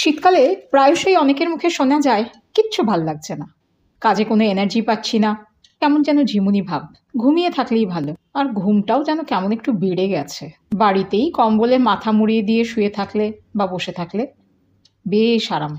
শীতকালে প্রায়শই অনেকের মুখে শোনা যায়, কিচ্ছু ভালো লাগছে না। কাজে কোনো এনার্জি পাচ্ছি না। কেমন যেন ঝিমুনি ভাব। ঘুমিয়ে থাকলেই ভালো। আর ঘুমটাও যেন কেমন একটু বেড়ে গেছে। বাড়িতেই কম্বলে মাথা মুড়িয়ে দিয়ে শুয়ে থাকলে বা বসে থাকলে বেশ আরাম।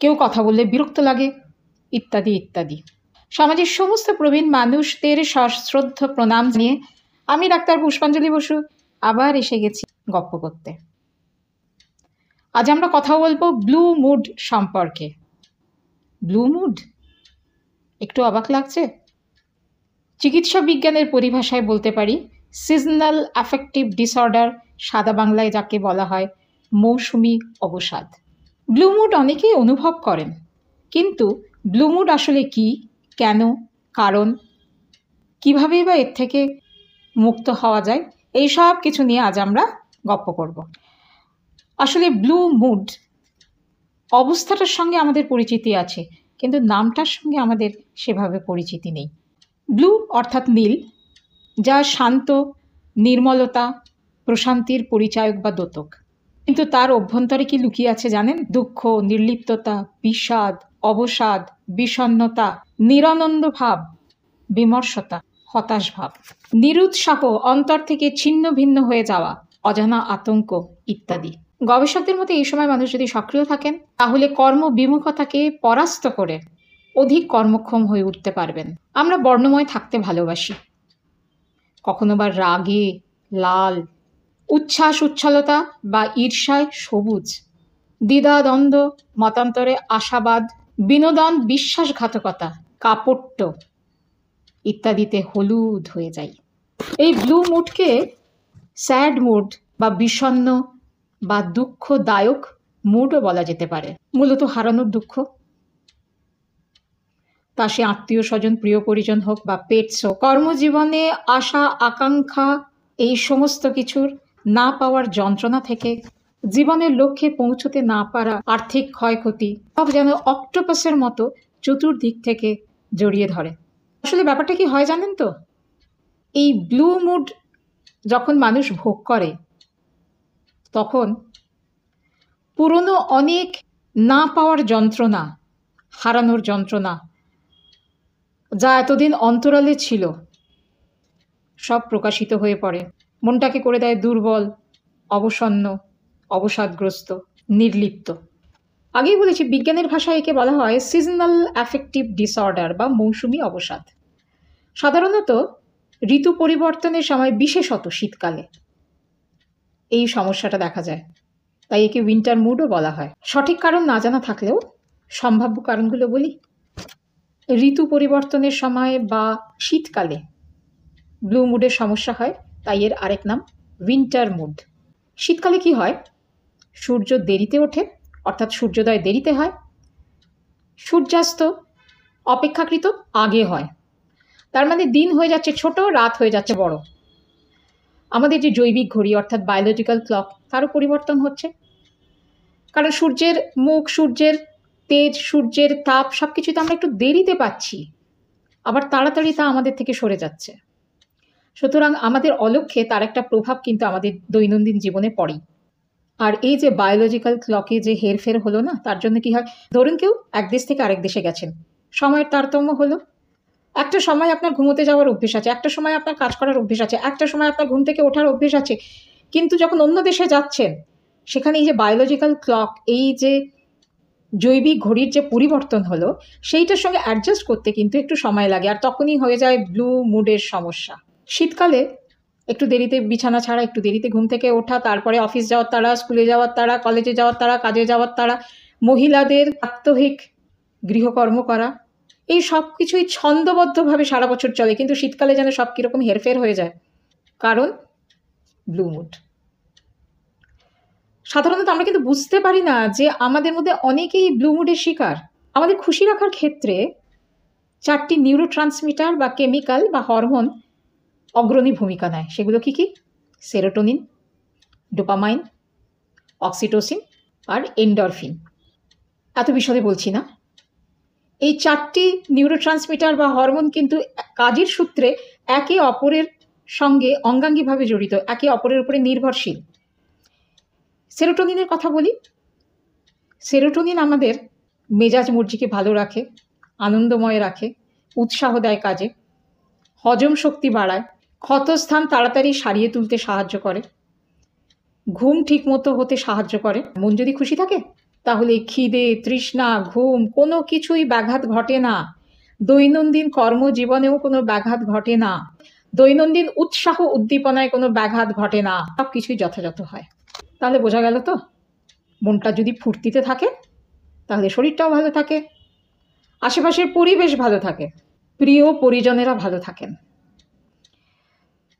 কেউ কথা বললে বিরক্ত লাগে, ইত্যাদি ইত্যাদি। সমাজের সমস্ত প্রবীণ মানুষদের সশ্রদ্ধ প্রণাম নিয়ে আমি ডাক্তার পুষ্পাঞ্জলি বসু আবার এসে গেছি গপ্প করতে। আজ আমরা কথা বলব ব্লু মুড সম্পর্কে। ব্লু মুড একটু অবাক লাগছে? চিকিৎসা বিজ্ঞানের পরিভাষায় বলতে পারি সিজনাল অ্যাফেক্টিভ ডিসঅর্ডার সাদা বাংলায় যাকে বলা হয়, মৌসুমি অবসাদ। ব্লু মুড অনেকেই অনুভব করেন, কিন্তু ব্লু মুড আসলে কি, কেন, কারণ কীভাবে বা এর থেকে মুক্ত হওয়া যায়, এই সব কিছু নিয়ে আজ আমরা গপ্প করব। আসলে ব্লু মুড অবস্থাটার সঙ্গে আমাদের পরিচিতি আছে, কিন্তু নামটার সঙ্গে আমাদের সেভাবে পরিচিতি নেই। ব্লু অর্থাৎ নীল, যা শান্ত, নির্মলতা, প্রশান্তির পরিচায়ক বা দোতক। কিন্তু তার অভ্যন্তরে কি লুকিয়ে আছে জানেন? দুঃখ, নির্লিপ্ততা, বিষাদ, অবসাদ বিষণ্নতা নিরানন্দ ভাব, বিমর্ষতা, হতাশ ভাব। নিরুৎসাহ, অন্তর থেকে ছিন্ন ভিন্ন হয়ে যাওয়া, অজানা আতঙ্ক, ইত্যাদি। গবেষকদের মতে এই সময় মানুষ যদি সক্রিয় থাকেন, তাহলে কর্ম বিমুখতাকে পরাস্ত করে অধিক কর্মক্ষম হয়ে উঠতে পারবেন। আমরা বর্ণময় থাকতে ভালোবাসি। কখনো বা রাগে, লাল, উচ্ছ্বাস উচ্ছলতা বা ঈর্ষায় সবুজ দ্বিধা দ্বন্দ্ব মতান্তরে আশাবাদ, বিনোদন, বিশ্বাসঘাতকতা, কাপট্য ইত্যাদিতে হলুদ হয়ে যায়। এই ব্লু মুডকে স্যাড মুড বা বিষণ্ন বা দুঃখদায়ক মুডও বলা যেতে পারে। মূলত হারানোর দুঃখ। তা সে আত্মীয় স্বজন, প্রিয় পরিজন হোক বা পেটস হোক, কর্মজীবনে আশা, আকাঙ্ক্ষা, এই সমস্ত কিছুর না পাওয়ার যন্ত্রণা থেকে জীবনের লক্ষ্যে পৌঁছতে না পারা আর্থিক ক্ষয়ক্ষতি, সব যেন অক্টোপাসের মতো চতুর্দিক থেকে জড়িয়ে ধরে। আসলে ব্যাপারটা কি হয় জানেন তো? এই ব্লু মুড যখন মানুষ ভোগ করে তখন, পুরনো অনেক না পাওয়ার যন্ত্রণা, হারানোর যন্ত্রণা, যা এতদিন অন্তরালে ছিল, সব প্রকাশিত হয়ে পড়ে। মনটাকে করে দেয় দুর্বল, অবসন্ন, অবসাদগ্রস্ত, নির্লিপ্ত। আগেই বলেছি, বিজ্ঞানের ভাষায় একে বলা হয় সিজনাল অ্যাফেক্টিভ ডিসঅর্ডার বা মৌসুমি অবসাদ। সাধারণত ঋতু পরিবর্তনের সময়, বিশেষত শীতকালে। এই সমস্যাটা দেখা যায়। তাই একে উইন্টার মুডও বলা হয়। সঠিক কারণ না জানা থাকলেও সম্ভাব্য কারণগুলো বলি। ঋতু পরিবর্তনের সময় বা শীতকালে ব্লু মুডের সমস্যা হয়, তাই এর আরেক নাম উইন্টার মুড শীতকালে কি হয়? সূর্য দেরিতে ওঠে, অর্থাৎ সূর্যোদয় দেরিতে হয়। সূর্যাস্ত অপেক্ষাকৃত আগে হয়। তার মানে দিন হয়ে যাচ্ছে ছোট, রাত হয়ে যাচ্ছে বড়। আমাদের যে জৈবিক ঘড়ি, অর্থাৎ বায়োলজিক্যাল ক্লক তারও পরিবর্তন হচ্ছে। কারণ সূর্যের মুখ, সূর্যের তেজ, সূর্যের তাপ সব কিছু তো আমরা একটু দেরিতে পাচ্ছি। আবার তাড়াতাড়ি তা আমাদের থেকে সরে যাচ্ছে। সুতরাং আমাদের অলক্ষ্যে তার একটা প্রভাব কিন্তু আমাদের দৈনন্দিন জীবনে পড়েই। আর এই যে বায়োলজিক্যাল ক্লকে যে হেরফের হলো না, তার জন্য কি হয়? ধরুন কেউ এক দেশ থেকে আরেক দেশে গেছেন। সময়ের তারতম্য হলো। একটা সময় আপনার ঘুমোতে যাওয়ার অভ্যেস আছে, একটা সময় আপনার কাজ করার অভ্যেস আছে, একটা সময় আপনার ঘুম থেকে ওঠার অভ্যেস আছে। কিন্তু যখন অন্য দেশে যাচ্ছেন, সেখানে এই যে বায়োলজিক্যাল ক্লক এই যে জৈবিক ঘড়ির যে পরিবর্তন হলো, সেইটার সঙ্গে অ্যাডজাস্ট করতে কিন্তু একটু সময় লাগে। আর তখনই হয়ে যায় ব্লু মুডের সমস্যা। শীতকালে একটু দেরিতে, বিছানা ছাড়া একটু দেরিতে ঘুম থেকে ওঠা, তারপরে অফিস যাওয়ার তারা স্কুলে যাওয়ার তারা কলেজে যাওয়ার তারা কাজে যাওয়ার তারা মহিলাদের প্রাত্যহিক গৃহকর্ম করা এই সব কিছুই ছন্দবদ্ধভাবে সারা বছর চলে, কিন্তু শীতকালে যেন সব কীরকম হেরফের হয়ে যায়। কারণ ব্লু মুড সাধারণত আমরা কিন্তু বুঝতে পারি না যে আমাদের মধ্যে অনেকেই ব্লু মুডের শিকার। আমাদের খুশি রাখার ক্ষেত্রে চারটি নিউরো ট্রান্সমিটার বা কেমিক্যাল বা হরমোন অগ্রণী ভূমিকা নেয়। সেগুলো কি কি? সেরোটোনিন ডোপামাইন অক্সিটোসিন আর এন্ডরফিন এত বিশদে বলছি না। এই চারটি নিউরো ট্রান্সমিটার বা হরমোন কিন্তু কাজের সূত্রে একে অপরের সঙ্গে অঙ্গাঙ্গিভাবে জড়িত, একে অপরের উপরে নির্ভরশীল। সেরোটোনিনের কথা বলি। সেরোটোনিন আমাদের মেজাজ মর্জিকে ভালো রাখে, আনন্দময় রাখে, উৎসাহ দেয় কাজে, হজম শক্তি বাড়ায়, ক্ষতস্থান তাড়াতাড়ি সারিয়ে তুলতে সাহায্য করে, ঘুম ঠিকমতো হতে সাহায্য করে, মন যদি খুশি থাকে তাহলে খিদে, তৃষ্ণা, ঘুম, কোনো কিছুই ব্যাঘাত ঘটে না। দৈনন্দিন কর্মজীবনেও কোনো ব্যাঘাত ঘটে না। দৈনন্দিন উৎসাহ উদ্দীপনায় কোনো ব্যাঘাত ঘটে না। সব কিছুই যথাযথ হয়। তাহলে বোঝা গেল তো? মনটা যদি ফুর্তিতে থাকে, তাহলে শরীরটাও ভালো থাকে। আশেপাশের পরিবেশ ভালো থাকে। প্রিয় পরিজনেরা ভালো থাকেন।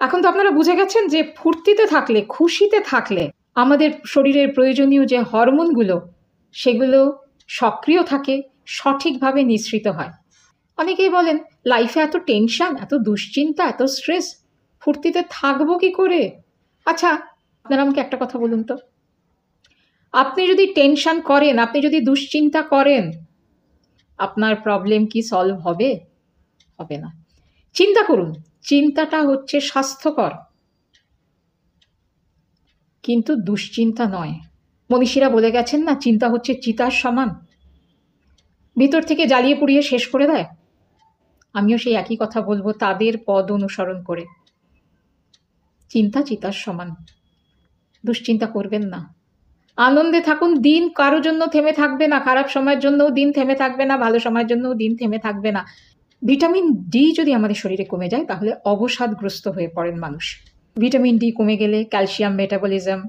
এখন তো আপনারা বুঝে গেছেন যে ফুর্তিতে থাকলে, খুশিতে থাকলে আমাদের শরীরের প্রয়োজনীয় যে হরমোনগুলো সেগুলো সক্রিয় থাকে, সঠিকভাবে নিঃসৃত হয়। অনেকেই বলেন, লাইফে এত টেনশন, এত দুশ্চিন্তা, এত স্ট্রেস, ফুর্তিতে থাকব কি করে? আচ্ছা আপনারা আমাকে একটা কথা বলুন তো। আপনি যদি টেনশন করেন, আপনি যদি দুশ্চিন্তা করেন, আপনার প্রবলেম কি সলভ হবে? হবে না। চিন্তা করুন, চিন্তাটা হচ্ছে স্বাস্থ্যকর। কিন্তু দুশ্চিন্তা নয়। মনীষীরা বলে গেছেন, না, চিন্তা হচ্ছে চিতার সমান। ভিতর থেকে জ্বালিয়ে পুড়িয়ে শেষ করে দেয়। আমিও সেই একই কথা বলব, তাদের পদ অনুসরণ করে। চিন্তা চিতার সমান। দুশ্চিন্তা করবেন না। আনন্দে থাকুন, দিন কারোর জন্য থেমে থাকবে না। খারাপ সময়ের জন্যও দিন থেমে থাকবে না, ভালো সময়ের জন্যও দিন থেমে থাকবে না। ভিটামিন ডি যদি আমাদের শরীরে কমে যায়, তাহলে অবসাদগ্রস্ত হয়ে পড়েন মানুষ। ভিটামিন ডি কমে গেলে calcium, metabolism,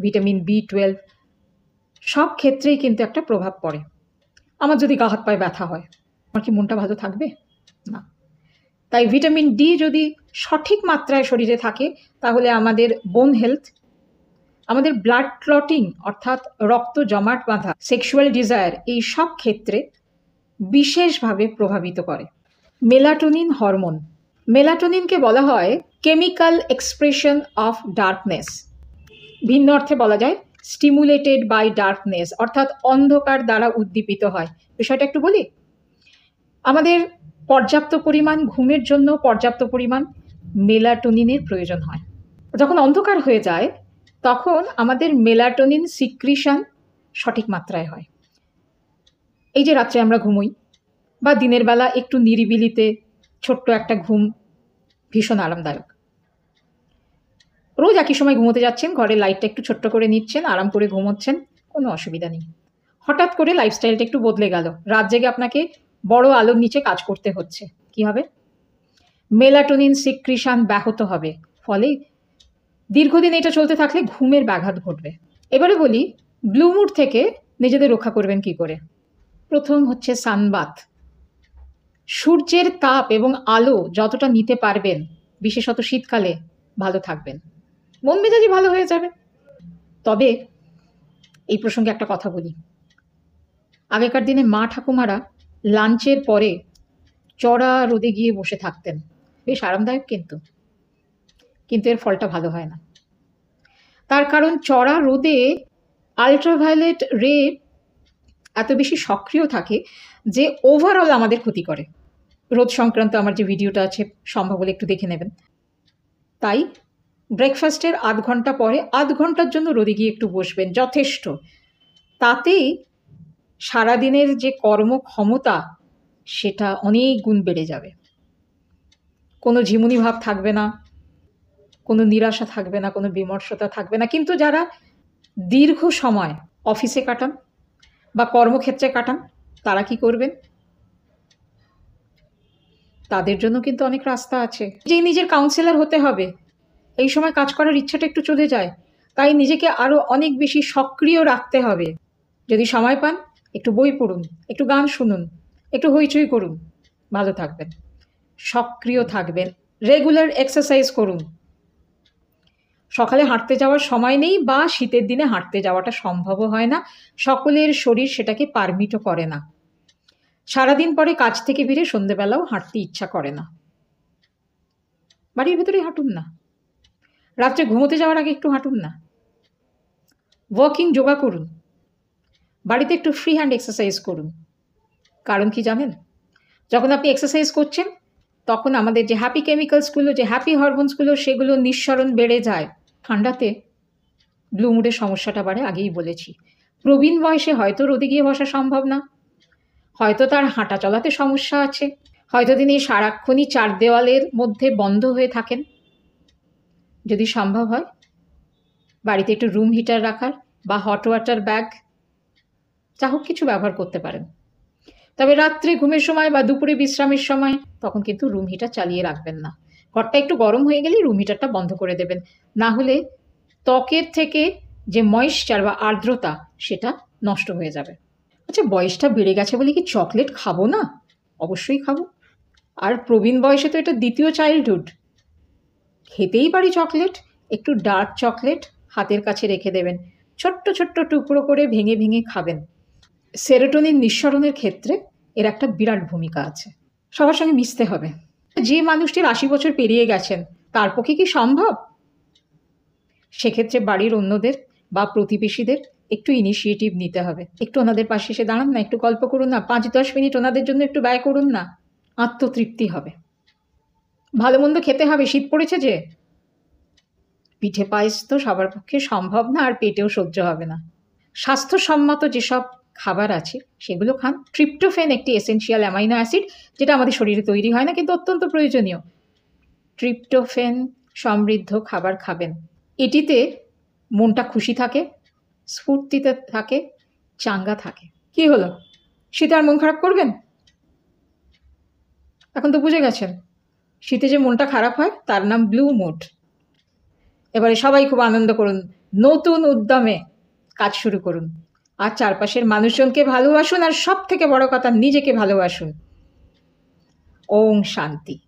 vitamin B twelve সব ক্ষেত্রেই কিন্তু একটা প্রভাব পড়ে। আমার যদি গা হাত পায়ে ব্যথা হয়, আমার কি মনটা ভালো থাকবে? না। তাই ভিটামিন ডি যদি সঠিক মাত্রায় শরীরে থাকে, তাহলে আমাদের বোন হেলথ আমাদের ব্লাড ক্লটিং অর্থাৎ রক্ত জমাট বাঁধা সেক্সুয়াল ডিজায়ার এই সব ক্ষেত্রে বিশেষভাবে প্রভাবিত করে। Melatonin hormone. মেলাটোনিনকে বলা হয় কেমিক্যাল এক্সপ্রেশন অফ ডার্কনেস ভিন্ন অর্থে বলা যায় স্টিমুলেটেড বাই ডার্কনেস অর্থাৎ অন্ধকার দ্বারা উদ্দীপিত হয়। বিষয়টা একটু বলি? আমাদের পর্যাপ্ত পরিমাণ ঘুমের জন্য পর্যাপ্ত পরিমাণ মেলাটোনিনের প্রয়োজন হয়। যখন অন্ধকার হয়ে যায়, তখন আমাদের মেলাটোনিন সিক্রিশন সঠিক মাত্রায় হয়। এই যে রাত্রে আমরা ঘুমোই, বা দিনের বেলা একটু নিরিবিলিতে ছোট্ট একটা ঘুম ভীষণ আরামদায়ক। রোজ একই সময় ঘুমোতে যাচ্ছেন ঘরের লাইটটা একটু ছোট্ট করে নিচ্ছেন, আরাম করে ঘুমোচ্ছেন, কোনো অসুবিধা নেই। হঠাৎ করে লাইফস্টাইলটা একটু বদলে গেল। রাত জেগে আপনাকে বড় আলোর নিচে কাজ করতে হচ্ছে। কি হবে? মেলাটোনিন, সিক্রিশান ব্যাহত হবে। ফলে দীর্ঘদিন এটা চলতে থাকলে ঘুমের ব্যাঘাত ঘটবে। এবারে বলি ব্লুমুড থেকে নিজেদের রক্ষা করবেন কি করে? প্রথম হচ্ছে সানবাত সূর্যের তাপ এবং আলো যতটা নিতে পারবেন, বিশেষত শীতকালে, ভালো থাকবেন। মন মেজাজি ভালো হয়ে যাবে। তবে এই প্রসঙ্গে একটা কথা বলি। আগেকার দিনে মা ঠাকুমারা লাঞ্চের পরে চড়া রোদে গিয়ে বসে থাকতেন। বেশ আরামদায়ক কিন্তু। কিন্তু এর ফলটা ভালো হয় না। তার কারণ চড়া রোদে আলট্রাভায়োলেট রে এত বেশি সক্রিয় থাকে যে ওভারঅল আমাদের ক্ষতি করে। রোদ সংক্রান্ত আমার যে ভিডিওটা আছে, সম্ভব হলে একটু দেখে নেবেন। তাই ব্রেকফাস্টের আধ ঘণ্টা পরে আধ ঘণ্টার জন্য রোদে গিয়ে একটু বসবেন, যথেষ্ট। তাতেই সারাদিনের যে কর্মক্ষমতা, সেটা অনেক গুণ বেড়ে যাবে। কোনো ঝিমুনি ভাব থাকবে না, কোনো নিরাশা থাকবে না, কোনো বিমর্ষতা থাকবে না। কিন্তু যারা দীর্ঘ সময় অফিসে কাটান বা কর্মক্ষেত্রে কাটান, তারা কি করবেন? তাদের জন্য কিন্তু অনেক রাস্তা আছে। যে নিজের কাউন্সিলর হতে হবে এই সময় কাজ করার ইচ্ছাটা একটু চলে যায়। তাই নিজেকে আরও অনেক বেশি সক্রিয় রাখতে হবে। যদি সময় পান, একটু বই পড়ুন, একটু গান শুনুন, একটু হইচই করুন। ভালো থাকবেন। সক্রিয় থাকবেন। রেগুলার এক্সারসাইজ করুন। সকালে হাঁটতে যাওয়ার সময় নেই বা শীতের দিনে হাঁটতে যাওয়াটা সম্ভবও হয় না। সকলের শরীর সেটাকে পারমিটও করে না। সারাদিন পরে কাজ থেকে ফিরে সন্ধেবেলাও হাঁটতে ইচ্ছা করে না। বাড়ির ভেতরে হাঁটুন না। রাত্রে ঘুমোতে যাওয়ার আগে একটু হাঁটুন না। ওয়াকিং, যোগা করুন। বাড়িতে একটু ফ্রি হ্যান্ড এক্সারসাইজ করুন। কারণ কি জানেন? যখন আপনি এক্সারসাইজ করছেন, তখন আমাদের যে হ্যাপি কেমিক্যালসগুলো যে হ্যাপি হরমোনসগুলো সেগুলো নিঃসরণ বেড়ে যায়। ঠান্ডাতে ব্লু মুডের সমস্যাটা বাড়ে, আগেই বলেছি। প্রবীণ বয়সে হয়তো রোদে গিয়ে বসা সম্ভব না। হয়তো তার হাঁটা চলাতে সমস্যা আছে। হয়তো তিনি সারাক্ষণই চার দেওয়ালের মধ্যে বন্ধ হয়ে থাকেন। যদি সম্ভব হয়, বাড়িতে একটু রুম হিটার রাখার বা হট ওয়াটার ব্যাগ যা হোক কিছু ব্যবহার করতে পারেন। তবে রাত্রে ঘুমের সময় বা দুপুরে বিশ্রামের সময় তখন কিন্তু রুম হিটার চালিয়ে রাখবেন না। ঘরটা একটু গরম হয়ে গেলেই রুম হিটারটা বন্ধ করে দেবেন। না হলে ত্বকের থেকে যে ময়েশ্চার বা আর্দ্রতা, সেটা নষ্ট হয়ে যাবে। আচ্ছা বয়সটা বেড়ে গেছে বলে কি চকলেট খাব না? অবশ্যই খাব। আর প্রবীণ বয়সে তো এটা দ্বিতীয় চাইল্ডহুড খেতেই পারি চকলেট, একটু ডার্ক চকলেট হাতের কাছে রেখে দেবেন। ছোট্ট ছোট্ট টুকরো করে ভেঙে ভেঙে খাবেন। সেরোটোনিন নিঃসরণের ক্ষেত্রে এর একটা বিরাট ভূমিকা আছে। সবার সঙ্গে মিশতে হবে। যে মানুষটির আশি বছর পেরিয়ে গেছেন, তার পক্ষে কি সম্ভব? সেক্ষেত্রে বাড়ির অন্যদের বা প্রতিবেশীদের একটু ইনিশিয়েটিভ নিতে হবে। একটু ওনাদের পাশে এসে দাঁড়ান না, একটু গল্প করুন না। পাঁচ, দশ মিনিট ওনাদের জন্য একটু ব্যয় করুন না। আত্মতৃপ্তি হবে। ভালো মন্দ খেতে হবে, শীত পড়েছে যে। পিঠে পায়েস তো সবার পক্ষে সম্ভব না, আর পেটেও সহ্য হবে না। স্বাস্থ্যসম্মত যেসব খাবার আছে, সেগুলো খান। ট্রিপ্টোফেন একটি এসেনশিয়াল অ্যামাইনো অ্যাসিড, যেটা আমাদের শরীরে তৈরি হয় না, কিন্তু অত্যন্ত প্রয়োজনীয়। ট্রিপ্টোফেন সমৃদ্ধ খাবার খাবেন। এটিতে মনটা খুশি থাকে, স্ফূর্তিতে থাকে, চাঙ্গা থাকে। কি হলো? শীতে আর মন খারাপ করবেন? এখন তো বুঝে গেছেন। শীতে যে মনটা খারাপ হয়, তার নাম ব্লু মুড এবারে সবাই খুব আনন্দ করুন, নতুন উদ্যমে কাজ শুরু করুন। আর চারপাশের মানুষজনকে ভালোবাসুন, আর সব থেকে বড় কথা, নিজেকে ভালোবাসুন। ওম শান্তি।